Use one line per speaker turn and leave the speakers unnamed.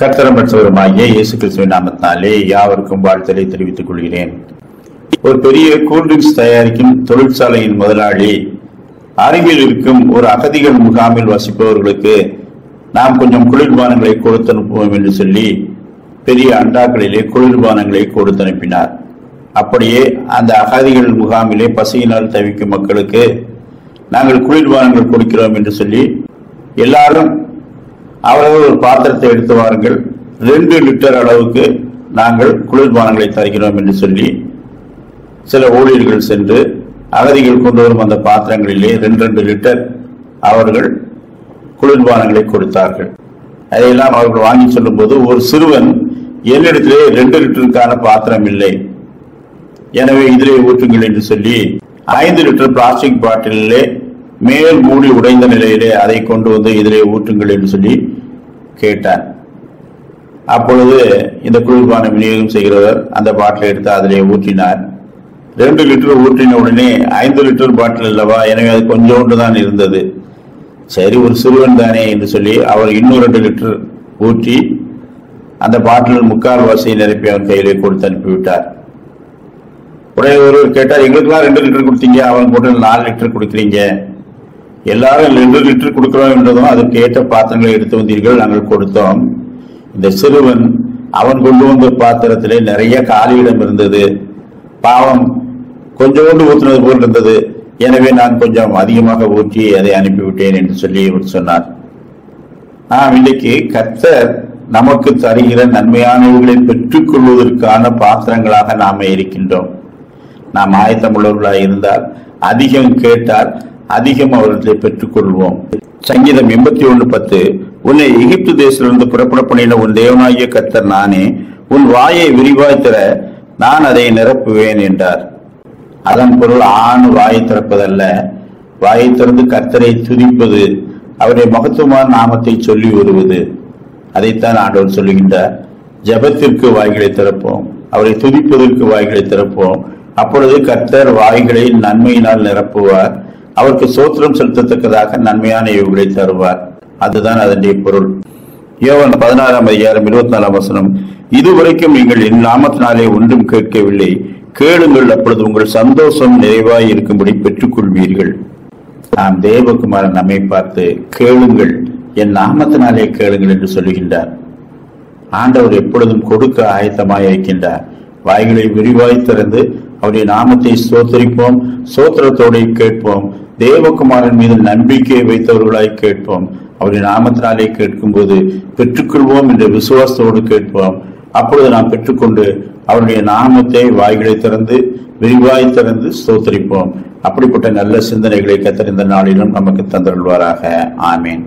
கர்த்தரமற்றவருமாகிய இயேசு கிறிஸ்துவின் நாமத்தினாலே யாவருக்கும் வாழ்த்தலை தெரிவித்துக் கொள்கிறேன். ஒரு பெரிய கூல்ட்ரிங்க்ஸ் தயாரிக்கும் தொழிற்சாலையின் முதலாளி அருகில் இருக்கும் ஒரு அகதிகள் முகாமில் வசிப்பவர்களுக்கு நாம் கொஞ்சம் குளிர்பானங்களை கொடுத்து அனுப்புவோம் என்று சொல்லி பெரிய அண்டாக்களிலே குளிர்பானங்களை கொடுத்து அனுப்பினார். அப்படியே அந்த அகதிகள் முகாமிலே பசியினால் தவிக்கும் மக்களுக்கு நாங்கள் குளிர்பானங்கள் கொடுக்கிறோம் என்று சொல்லி எல்லாரும் அவர்கள் ஒரு பாத்திரத்தை எடுத்து வாருங்கள். ரெண்டு லிட்டர் அளவுக்கு நாங்கள் குளிர்பானங்களை தருகிறோம் என்று சொல்லி சில ஊழியர்கள் சென்று அகதிகள் கொண்டு வரும் அந்த பாத்திரங்களிலே ரெண்டு ரெண்டு லிட்டர் அவர்கள் குளிர்பானங்களை கொடுத்தார்கள். அதையெல்லாம் அவர்கள் வாங்கி சொல்லும்போது ஒரு சிறுவன் என்னிடத்திலே ரெண்டு லிட்டருக்கான பாத்திரம் இல்லை. எனவே இதிலே ஊற்றுங்கள் என்று சொல்லி ஐந்து லிட்டர் பிளாஸ்டிக் பாட்டிலே மேல் மூடி உடைந்த நிலையிலே அதை கொண்டு வந்து இதிலே ஊற்றுங்கள் என்று சொல்லி கேட்டார். அப்பொழுது இந்த குளிர்பான விநியோகம் செய்கிறவர் அந்த பாட்டிலை எடுத்து அதிலே ஊற்றினார். ரெண்டு லிட்டர் ஊற்றின உடனே ஐந்து லிட்டர் பாட்டில் அல்லவா? எனவே அது கொஞ்சோண்டு தான் இருந்தது. சரி ஒரு சிறுவன் தானே என்று சொல்லி அவர் இன்னும் ரெண்டு லிட்டர் ஊற்றி அந்த பாட்டில் முக்கால் வாசியை நிரப்பி அவன் கையிலே கொடுத்து அனுப்பிவிட்டார். உடனே ஒருவர் கேட்டார் எங்களுக்கெல்லாம் ரெண்டு லிட்டர் கொடுத்தீங்க அவன் போட்டு நாலு லிட்டர் கொடுக்குறீங்க. எல்லாரும் ரெண்டு லிட்டர் கொடுக்கிறோம் என்றதும் அதற்கு ஏற்ற பாத்திரங்களை எடுத்து வந்தீர்கள் நாங்கள் கொடுத்தோம். இந்த சிறுவன் அவன் கொண்டு வந்த பாத்திரத்திலே நிறைய காலியிடம் இருந்தது. பாவம் கொஞ்சோண்டு ஊற்றினது போல் இருந்தது. எனவே நான் கொஞ்சம் அதிகமாக ஊற்றி அதை அனுப்பிவிட்டேன் என்று சொல்லி இவர் சொன்னார். ஆஹ் இன்றைக்கு கர்த்தர் நமக்கு தருகிற நன்மையானவர்களை பெற்றுக் கொள்வதற்கான பாத்திரங்களாக நாம இருக்கின்றோம். நாம் ஆயத்தமுள்ளவர்களாக இருந்தால் அதிகம் கேட்டால் அதிகம் அவர்களை பெற்றுக் கொள்வோம் சங்கீதம் எண்பத்தி ஒன்று பத்து உன்னை எகிப்து தேசத்திலிருந்து புறப்பட பண்ணின உன் தேவனாகிய கர்த்தர் நானே உன் வாயை விரிவாய் நான் அதை நிரப்புவேன் என்றார். அதன் பொருள் ஆண் வாயை திறப்பதல்ல. வாயை திறந்து கர்த்தரை துதிப்பது அவருடைய மகத்துவமான நாமத்தை சொல்லி வருவது அதைத்தான் ஆண்டவர் சொல்லுகின்றார். ஜெபத்திற்கு வாய்களை திறப்போம் அவரை துதிப்பதற்கு வாய்களை திறப்போம். அப்பொழுது கர்த்தர் வாய்களை நன்மையினால் நிரப்புவார். அவருக்கு சோத்திரம் செலுத்தத்தக்கதாக நன்மையான இவர்களை தருவார். அதுதான் அதனுடைய பொருள். யோவன் பதினாறாம் அதிகாரம் இருபத்தி நாலாம் வசனம் இதுவரைக்கும் நீங்கள் என் நாமத்தினாலே ஒன்றும் கேட்கவில்லை. கேளுங்கள் அப்பொழுது உங்கள் சந்தோஷம் நிறைவாய் இருக்கும்படி பெற்றுக்கொள்வீர்கள். நாம் தேவகுமாரன் நம்மை பார்த்து கேளுங்கள் என் நாமத்தினாலே கேளுங்கள் என்று சொல்லுகின்றார். ஆண்டவர் எப்பொழுதும் கொடுக்க ஆயத்தமாய் இருக்கின்றார் வாய்களை விரிவாய் திறந்து அவருடைய நாமத்தை சோத்தரிப்போம் சோத்திரத்தோடு கேட்போம் தேவகுமாரன் மீது நம்பிக்கை வைத்தவர்களாய் கேட்போம் அவருடைய நாமத்தினாலே கேட்கும்போது பெற்றுக்கொள்வோம் என்ற விசுவாசத்தோடு கேட்போம். அப்பொழுது நாம் பெற்றுக்கொண்டு அவருடைய நாமத்தை வாய்களை திறந்து விரிவாய் திறந்து ஸ்தோத்தரிப்போம். அப்படிப்பட்ட நல்ல சிந்தனைகளை கத்தறிந்த நாளிலும் நமக்கு தந்தருள்வாராக. ஆமேன்.